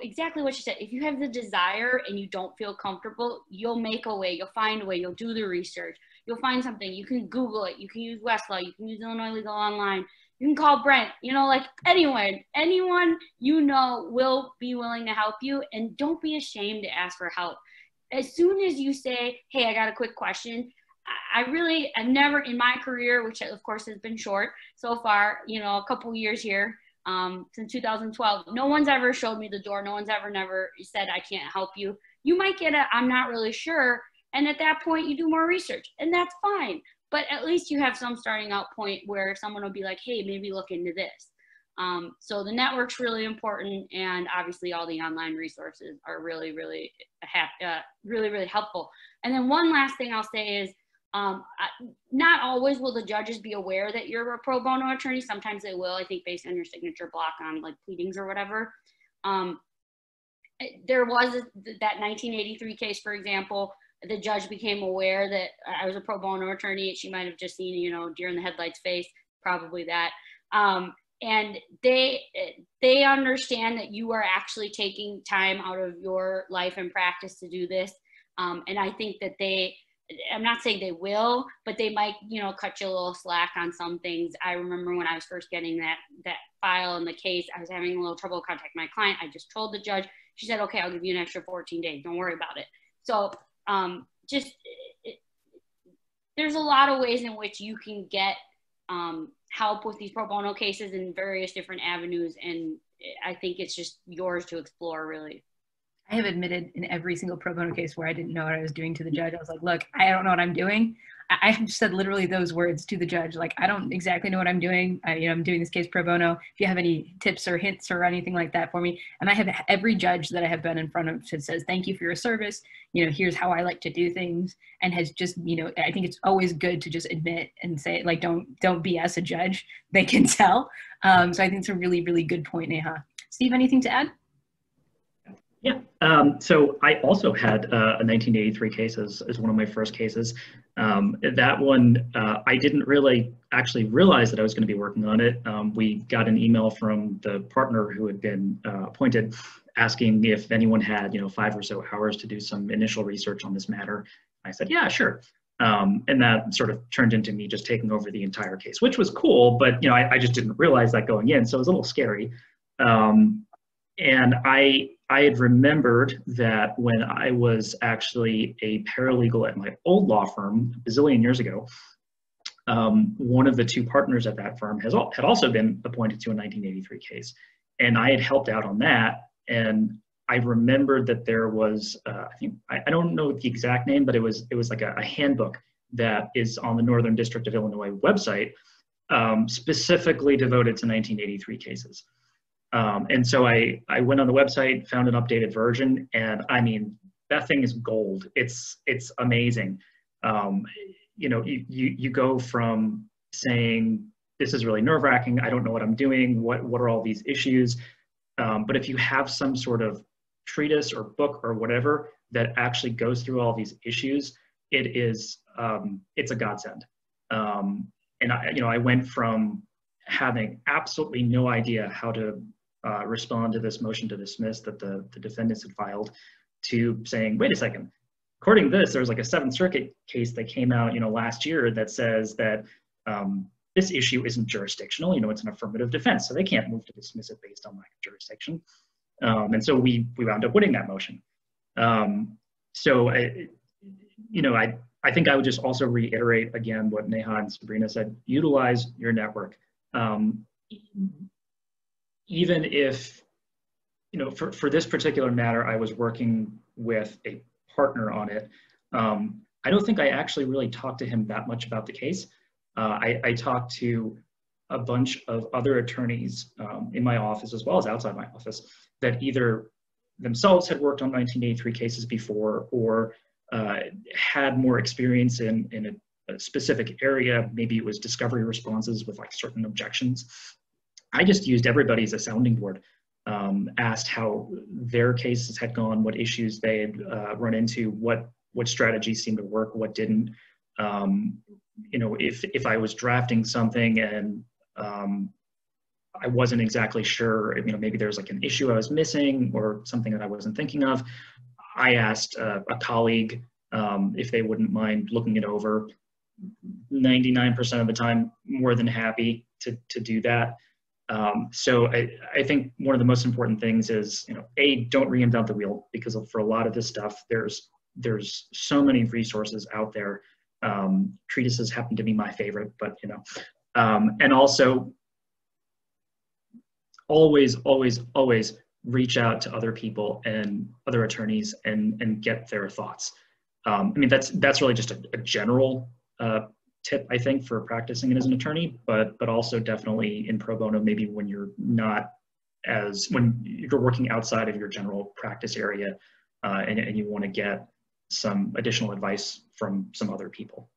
exactly what you said, if you have the desire and you don't feel comfortable, you'll make a way, you'll find a way, you'll do the research, you'll find something. You can Google it, you can use Westlaw, you can use Illinois Legal Online, you can call Brent, you know, like anyone, anyone you know will be willing to help you. And don't be ashamed to ask for help. As soon as you say, Hey, I got a quick question, I really, I've never in my career, which of course has been short so far, you know, a couple years here um, since 2012, no one's ever showed me the door. No one's ever never said, I can't help you. You might get a, I'm not really sure. And at that point, you do more research, and that's fine but at least you have some starting out point where someone will be like, hey, maybe look into this. Um, so the network's really important, and obviously all the online resources are really, really, uh, really, really helpful. And then one last thing I'll say is Um, I, not always will the judges be aware that you're a pro bono attorney. Sometimes they will, I think, based on your signature block on like pleadings or whatever. Um, there was that 1983 case, for example, the judge became aware that I was a pro bono attorney. She might have just seen, you know, deer in the headlights face, probably that. Um, and they they understand that you are actually taking time out of your life and practice to do this. Um, and I think that they, I'm not saying they will, but they might, you know, cut you a little slack on some things. I remember when I was first getting that that file in the case, I was having a little trouble contacting my client. I just told the judge. She said, "Okay, I'll give you an extra 14 days. Don't worry about it." So um, just it, there's a lot of ways in which you can get um, help with these pro bono cases in various different avenues and i think it's just yours to explore really. I have admitted in every single pro bono case where i didn't know what i was doing to the judge. I was like look i don't know what i'm doing I have said literally those words to the judge, like, I don't exactly know what I'm doing. I, you know, I'm doing this case pro bono. If you have any tips or hints or anything like that for me. And I have every judge that I have been in front of says, thank you for your service. You know, here's how I like to do things. And has just, you know, I think it's always good to just admit and say, like, don't, don't BS a judge. They can tell. Um, so I think it's a really, really good point, Neha. Steve, anything to add? Yeah, um, so I also had uh, a 1983 case as, as one of my first cases. Um, that one, uh, I didn't really actually realize that I was going to be working on it. Um, we got an email from the partner who had been uh, appointed asking if anyone had, you know, five or so hours to do some initial research on this matter. I said, yeah, sure. Um, and that sort of turned into me just taking over the entire case, which was cool, but you know, I, I just didn't realize that going in, so it was a little scary. Um, and I I had remembered that when I was actually a paralegal at my old law firm a bazillion years ago, um, one of the two partners at that firm has had also been appointed to a 1983 case, and I had helped out on that. And I remembered that there was uh, I think I, I, don't know the exact name, but it was it was like a, a handbook that is on the Northern District of Illinois website, um, specifically devoted to 1983 cases. Um, and so I, I went on the website, found an updated version, and I mean, that thing is gold. It's, it's amazing. Um, you know, you, you, you go from saying, this is really nerve wracking. I don't know what I'm doing. What, what are all these issues? Um, but if you have some sort of treatise or book or whatever that actually goes through all these issues, it is, um, it's a godsend. Um, and I, you know, I went from having absolutely no idea how to uh, respond to this motion to dismiss that the, the defendants had filed to saying, wait a second, according to this, there's like a Seventh Circuit case that came out, you know, last year that says that um, this issue isn't jurisdictional. You know, it's an affirmative defense, so they can't move to dismiss it based on lack of jurisdiction. Um, and so we we wound up winning that motion. Um, so, I, you know, I I think I would just also reiterate again what Neha and Sabreena said: utilize your network. Um, even if, you know, for, for this particular matter, I was working with a partner on it, um, I don't think I actually really talked to him that much about the case. Uh, I, I, talked to a bunch of other attorneys um, in my office as well as outside my office that either themselves had worked on 1983 cases before or uh, had more experience in, in a, a, specific area. Maybe it was discovery responses with like certain objections I just used everybody as a sounding board. Um, asked how their cases had gone, what issues they had uh, run into, what what strategies seemed to work, what didn't. Um, you know, if if I was drafting something and um, I wasn't exactly sure, you know, maybe there's like an issue I was missing or something that I wasn't thinking of, I asked uh, a colleague um, if they wouldn't mind looking it over. 99% of the time, more than happy to to do that. Um, so I, I think one of the most important things is, you know, a don't reinvent the wheel because for a lot of this stuff, there's there's so many resources out there. Um, treatises happen to be my favorite, but you know, um, and also always, always, always reach out to other people and other attorneys and and get their thoughts. Um, I mean, that's that's really just a, a general uh, tip, I think, for practicing it as an attorney, but but also definitely in pro bono, maybe when you're not as when you're working outside of your general practice area uh, and, and you want to get some additional advice from some other people.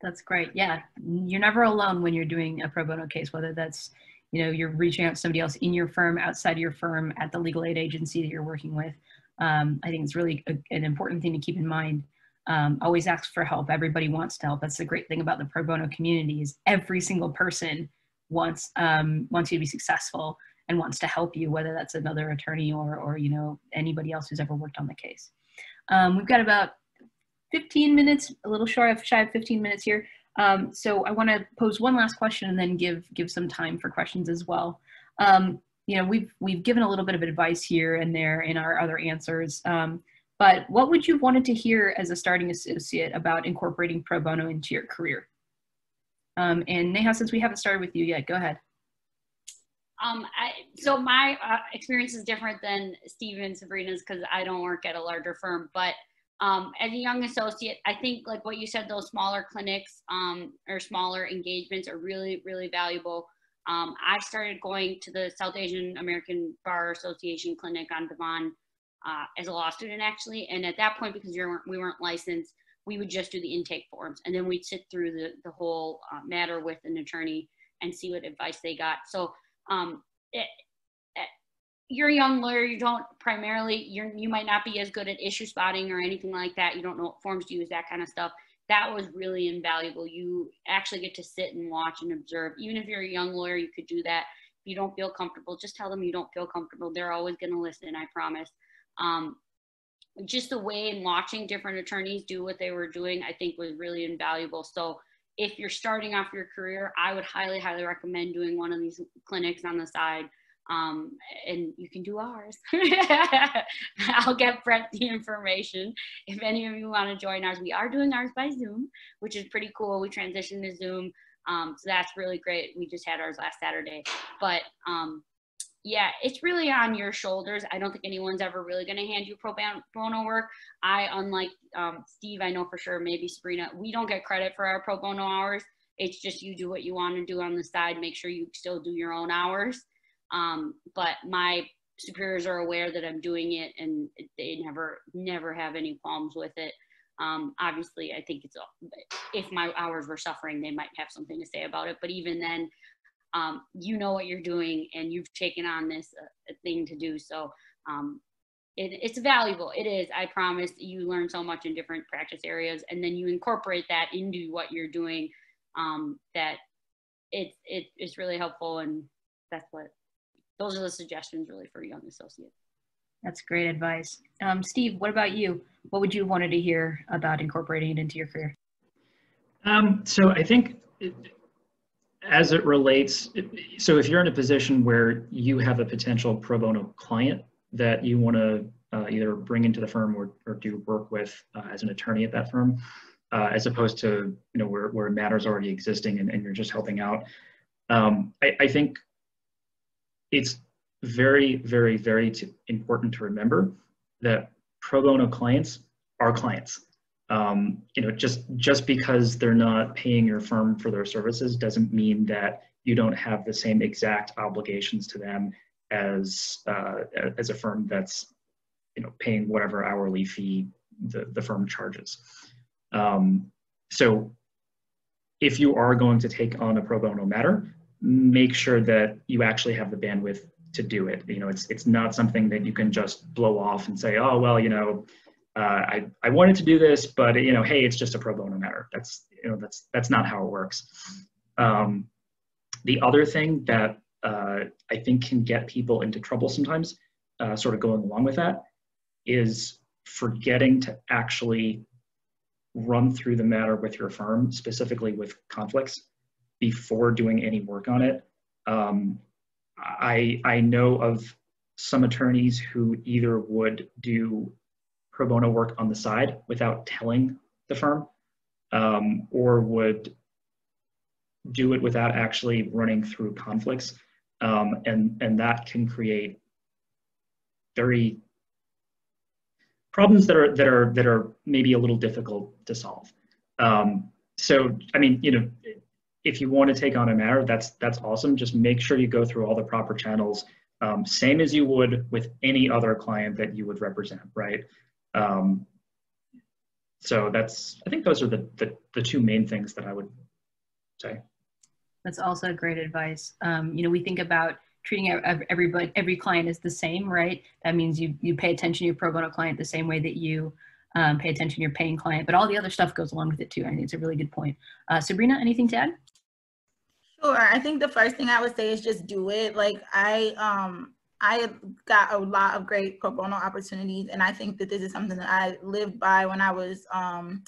That's great. Yeah, you're never alone when you're doing a pro bono case, whether that's you know you're reaching out to somebody else in your firm, outside of your firm, at the legal aid agency that you're working with. Um, I think it's really a, an important thing to keep in mind. Um, always ask for help. Everybody wants to help. That's the great thing about the pro bono community is every single person wants um, wants you to be successful and wants to help you, whether that's another attorney or or you know anybody else who's ever worked on the case. Um, we've got about 15 minutes, a little short of shy of 15 minutes here. Um, so I want to pose one last question and then give give some time for questions as well. Um, you know, we've we've given a little bit of advice here and there in our other answers. Um, but what would you have wanted to hear as a starting associate about incorporating pro bono into your career? Um, and Neha, since we haven't started with you yet, go ahead. Um, I, so my uh, experience is different than Steve and Sabreena's because I don't work at a larger firm. But um, as a young associate, I think like what you said, those smaller clinics um, or smaller engagements are really, really valuable. Um, I started going to the South Asian American Bar Association clinic on Devon uh, as a law student actually. And at that point, because we weren't, we weren't licensed, we would just do the intake forms and then we'd sit through the, the whole uh, matter with an attorney and see what advice they got. So um, it, it, you're a young lawyer. You don't primarily, you're, you might not be as good at issue spotting or anything like that. You don't know what forms to use, that kind of stuff. That was really invaluable. You actually get to sit and watch and observe. Even if you're a young lawyer, you could do that. If you don't feel comfortable, just tell them you don't feel comfortable. They're always going to listen, I promise. Um, just the way in watching different attorneys do what they were doing, I think was really invaluable. So if you're starting off your career, I would highly, highly recommend doing one of these clinics on the side. Um, and you can do ours. I'll get Brent the information. If any of you want to join ours, we are doing ours by Zoom, which is pretty cool. We transitioned to Zoom. Um, so that's really great. We just had ours last Saturday. But um, yeah, it's really on your shoulders. I don't think anyone's ever really going to hand you pro bono work. I, unlike um, Steve, I know for sure, maybe Sabreena, we don't get credit for our pro bono hours. It's just you do what you want to do on the side. Make sure you still do your own hours. Um, but my superiors are aware that I'm doing it, and they never, never have any qualms with it. Um, obviously, I think it's if my hours were suffering, they might have something to say about it. But even then, um, you know what you're doing and you've taken on this uh, thing to do. So um, it, it's valuable. It is. I promise. You learn so much in different practice areas, and then you incorporate that into what you're doing. Um, that it's it, it's really helpful, and that's what those are the suggestions really for young associates. That's great advice. Um, Steve, what about you? What would you have wanted to hear about incorporating it into your career? Um, so I think it, as it relates, so if you're in a position where you have a potential pro bono client that you want to uh, either bring into the firm or, or do work with uh, as an attorney at that firm, uh, as opposed to you know where, where matters already existing and, and you're just helping out, um, I, I, think it's very, very, very important to remember that pro bono clients are clients um, you know, just just because they're not paying your firm for their services doesn't mean that you don't have the same exact obligations to them as uh, as a firm that's you know paying whatever hourly fee the, the firm charges. Um, so if you are going to take on a pro bono matter, make sure that you actually have the bandwidth to do it. You know, it's it's not something that you can just blow off and say, oh well, you know, uh, I, I wanted to do this, but you know, hey, it's just a pro bono matter. That's you know, that's that's not how it works. Um, the other thing that uh, I think can get people into trouble sometimes, uh, sort of going along with that, is forgetting to actually run through the matter with your firm, specifically with conflicts, before doing any work on it. Um, I I know of some attorneys who either would do pro bono work on the side without telling the firm um, or would do it without actually running through conflicts. Um, and, and that can create very problems that are, that are, that are maybe a little difficult to solve. Um, so, I mean, you know, if you want to take on a matter, that's, that's awesome. Just make sure you go through all the proper channels, um, same as you would with any other client that you would represent, right? Um, so that's I think those are the, the the two main things that I would say. That's also great advice. Um, you know, we think about treating everybody, every client as the same, right? That means you you pay attention to your pro bono client the same way that you um, pay attention to your paying client, but all the other stuff goes along with it too. I think it's a really good point. Uh, Sabreena, anything to add? Sure. I think the first thing I would say is just do it. Like I um I got a lot of great pro bono opportunities, and I think that this is something that I lived by when I was um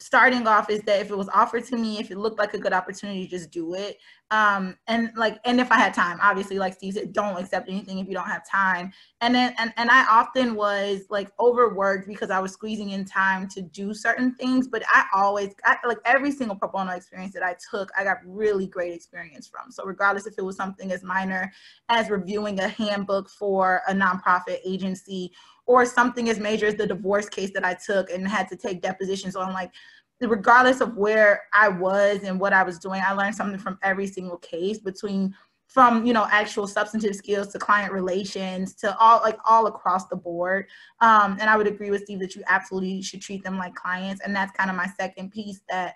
starting off is that if it was offered to me, if it looked like a good opportunity, just do it. Um, and like, and if I had time, obviously, like Steve said, don't accept anything if you don't have time. And then, and, and I often was like overworked because I was squeezing in time to do certain things. But I always, like every single pro bono experience that I took, I got really great experience from. So regardless if it was something as minor as reviewing a handbook for a nonprofit agency or something as major as the divorce case that I took and had to take depositions on. Like, regardless of where I was and what I was doing, I learned something from every single case between from you know actual substantive skills to client relations to all like all across the board um, and i would agree with steve that you absolutely should treat them like clients and that's kind of my second piece that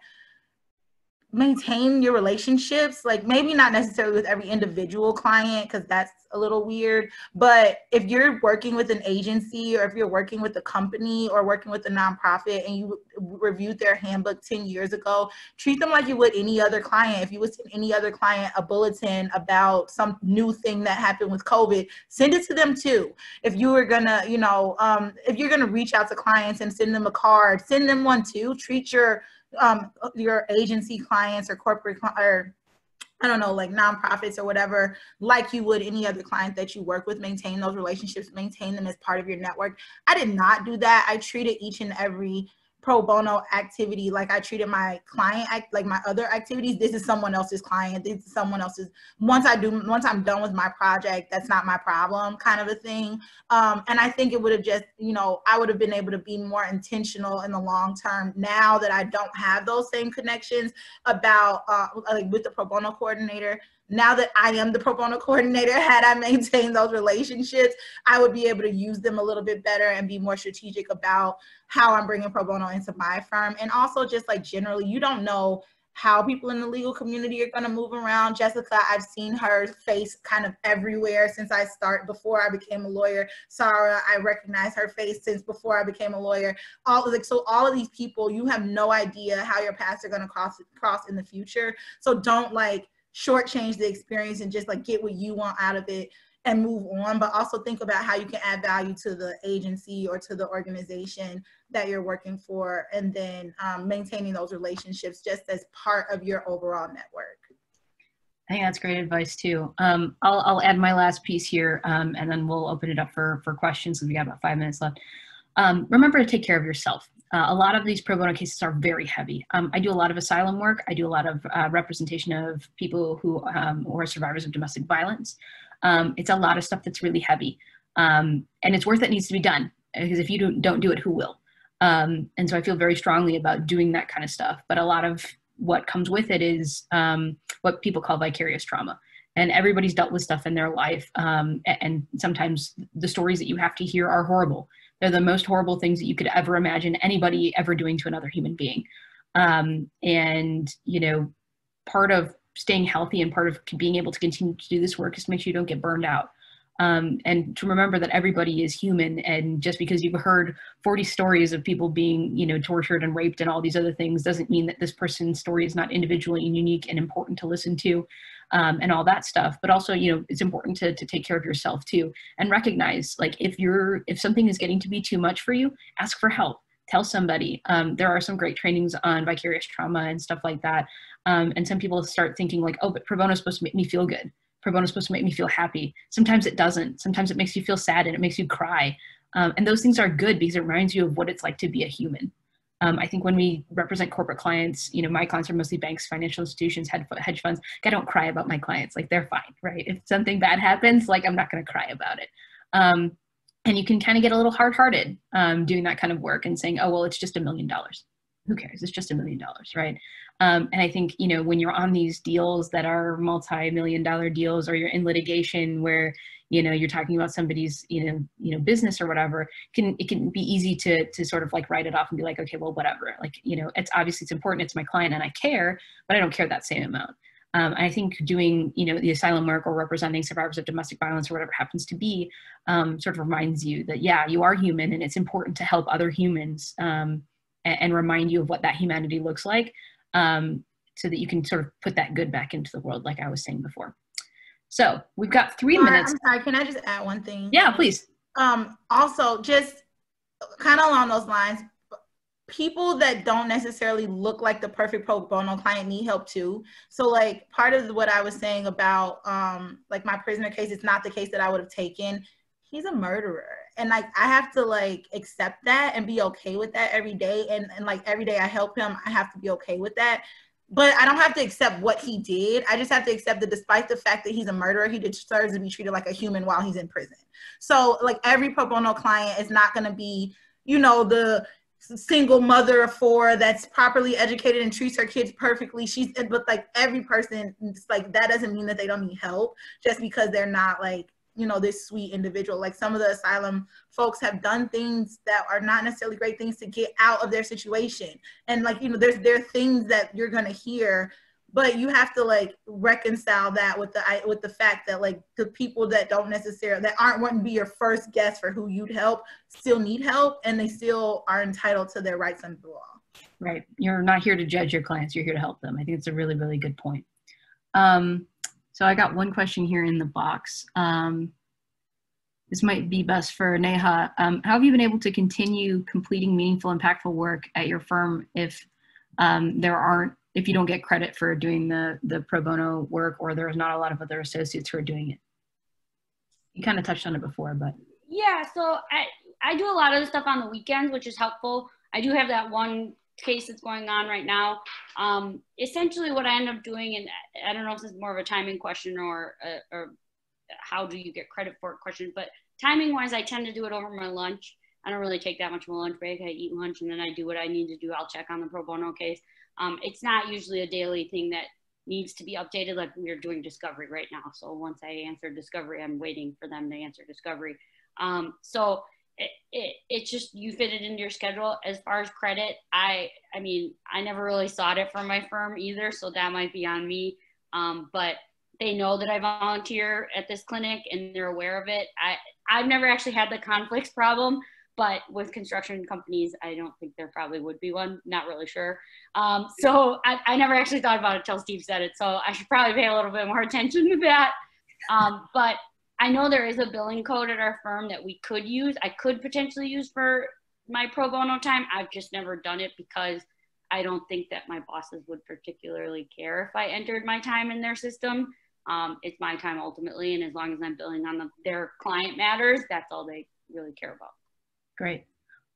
maintain your relationships like maybe not necessarily with every individual client because that's a little weird but if you're working with an agency or if you're working with a company or working with a nonprofit and you reviewed their handbook 10 years ago treat them like you would any other client. If you would send any other client a bulletin about some new thing that happened with covid send it to them too. If you were gonna you know um, if you're gonna reach out to clients and send them a card send them one too. Treat your um, your agency clients or corporate or I don't know, like nonprofits or whatever, like you would any other client that you work with, maintain those relationships, maintain them as part of your network. I did not do that. I treated each and every pro bono activity like I treated my client act like my other activities. This is someone else's client. This is someone else's. Once I do, once I'm done with my project, that's not my problem, kind of a thing. Um, and I think it would have just, you know, I would have been able to be more intentional in the long term now that I don't have those same connections about uh, like with the pro bono coordinator now that I am the pro bono coordinator, had I maintained those relationships, I would be able to use them a little bit better and be more strategic about how I'm bringing pro bono into my firm. And also, just like generally, you don't know how people in the legal community are going to move around. Jessica, I've seen her face kind of everywhere since I start before I became a lawyer. Sarah, I recognize her face since before I became a lawyer. All like so all of these people, you have no idea how your paths are going to cross cross in the future. So don't like shortchange the experience and just like get what you want out of it and move on, but also think about how you can add value to the agency or to the organization that you're working for, and then um, maintaining those relationships just as part of your overall network. I think that's great advice too. Um, I'll, I'll add my last piece here, um, and then we'll open it up for for questions we got about five minutes left. Um, remember to take care of yourself. Uh, a lot of these pro bono cases are very heavy. Um, I do a lot of asylum work. I do a lot of uh, representation of people who, um, who are survivors of domestic violence. Um, it's a lot of stuff that's really heavy. Um, and it's work that needs to be done because if you don't, don't do it, who will? Um, and so I feel very strongly about doing that kind of stuff. But a lot of what comes with it is um, what people call vicarious trauma. And everybody's dealt with stuff in their life. and sometimes the stories that you have to hear are horrible they're the most horrible things that you could ever imagine anybody ever doing to another human being. Um, and, you know, part of staying healthy and part of being able to continue to do this work is to make sure you don't get burned out. Um, and to remember that everybody is human and just because you've heard 40 stories of people being you know tortured and raped and all these other things doesn't mean that this person's story is not individually and unique and important to listen to um, and all that stuff but also you know it's important to, to take care of yourself too. And recognize like if you're if something is getting to be too much for you ask for help. Tell somebody. Um, there are some great trainings on vicarious trauma and stuff like that. Um, and some people start thinking like oh but pro bono is supposed to make me feel good. Pro bono is supposed to make me feel happy. Sometimes it doesn't. Sometimes it makes you feel sad and it makes you cry. Um, and those things are good because it reminds you of what it's like to be a human um, I think when we represent corporate clients, you know, my clients are mostly banks, financial institutions, hedge funds. I don't cry about my clients. Like they're fine, right? If something bad happens, like I'm not going to cry about it. Um, and you can kind of get a little hard-hearted um, doing that kind of work and saying, oh, well, it's just a million dollars. Who cares? It's just a million dollars, right? Um, and I think, you know, when you're on these deals that are multi-million dollar deals or you're in litigation where you know you're talking about somebody's you know you know business or whatever can it can be easy to to sort of like write it off and be like okay well whatever like you know it's obviously it's important it's my client and i care but i don't care that same amount um, I think doing, you know, the asylum work or representing survivors of domestic violence or whatever happens to be, um, sort of reminds you that yeah, you are human, and it's important to help other humans um, and, and, remind you of what that humanity looks like, um, so that you can sort of put that good back into the world, like I was saying before. So we've got three minutes. I'm sorry. Can I just add one thing? Yeah, please. Um, also, just kind of along those lines, people that don't necessarily look like the perfect pro bono client need help too. So like part of what I was saying about um like my prisoner case, it's not the case that I would have taken. He's a murderer. And like I have to like accept that and be okay with that every day. And and like every day I help him, I have to be okay with that. But I don't have to accept what he did. I just have to accept that despite the fact that he's a murderer, he deserves to be treated like a human while he's in prison. So like every pro bono client is not gonna be, you know, the single mother of four that's properly educated and treats her kids perfectly she's but like every person it's like that doesn't mean that they don't need help just because they're not like you know this sweet individual. Like some of the asylum folks have done things that are not necessarily great things to get out of their situation. And like you know there's there are things that you're to hear but you have to like reconcile that with the with the fact that like the people that don't necessarily that aren't wanting to be your first guest for who you'd help still need help and they still are entitled to their rights under the law. Right. You're not here to judge your clients. You're here to help them. I think it's a really really good point. Um, so i got one question here in the box. Um, this might be best for neha. Um, how have you been able to continue completing meaningful impactful work at your firm if um, there aren't if you don't get credit for doing the the pro bono work or there's not a lot of other associates who are doing it? You kind of touched on it before but. Yeah so i i do a lot of the stuff on the weekends which is helpful. I do have that one case that's going on right now um, essentially what i end up doing and i don't know if this is more of a timing question or uh, or how do you get credit for it question but timing wise i tend to do it over my lunch i don't really take that much of a lunch break i eat lunch and then i do what i need to do i'll check on the pro bono case um, it's not usually a daily thing that needs to be updated. Like we're doing discovery right now. So once I answer discovery, I'm waiting for them to answer discovery. Um, so it, it, it's just you fit it into your schedule. As far as credit, I I mean I never really sought it from my firm either, so that might be on me. Um, but they know that I volunteer at this clinic and they're aware of it. I I've never actually had the conflicts problem. But with construction companies, I don't think there probably would be one. Not really sure. Um, so I, I, never actually thought about it until Steve said it. So I should probably pay a little bit more attention to that. Um, but I know there is a billing code at our firm that we could use. I could potentially use for my pro bono time. I've just never done it because I don't think that my bosses would particularly care if I entered my time in their system. Um, it's my time ultimately, and as long as I'm billing on the, their client matters, that's all they really care about. Great.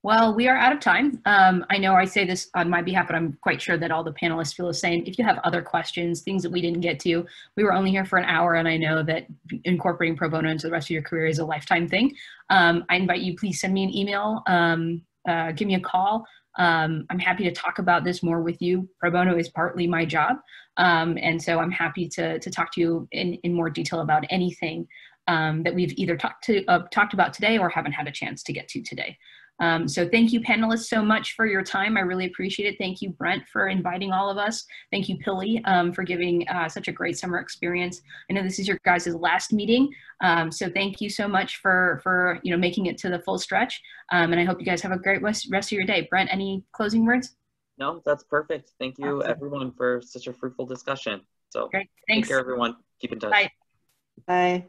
Well, we are out of time. Um, I know I say this on my behalf, but I'm quite sure that all the panelists feel the same. If you have other questions, things that we didn't get to, we were only here for an hour, and I know that incorporating pro bono into the rest of your career is a lifetime thing. Um, I invite you, please send me an email, um, uh, give me a call. Um, I'm happy to talk about this more with you. Pro bono is partly my job, um, and so I'm happy to, to talk to you in, in more detail about anything um, that we've either talked to uh, talked about today or haven't had a chance to get to today. Um, so thank you panelists so much for your time. I really appreciate it. Thank you Brent for inviting all of us. Thank you Pili um, for giving uh, such a great summer experience. I know this is your guys' last meeting. Um, so thank you so much for, for you know making it to the full stretch. Um, and I hope you guys have a great rest, rest of your day. Brent, any closing words? No, that's perfect. Thank you awesome. everyone for such a fruitful discussion. So great. Thanks. Take care everyone. Keep in touch. Bye. Bye.